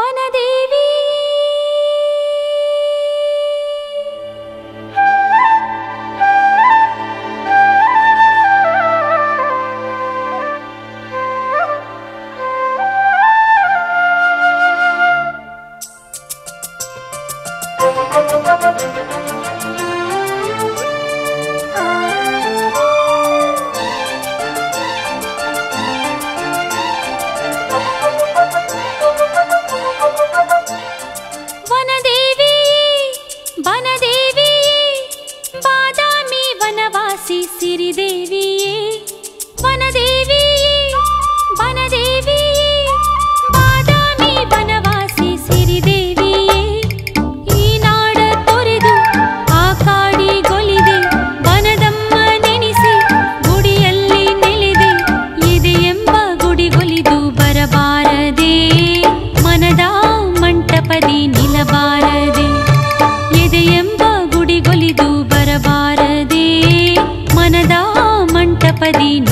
മനദേവി పదిన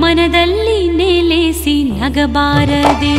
ಮನದಲ್ಲಿ ನೆಲೆಸಿ ನಗಬಾರದೆ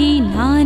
ना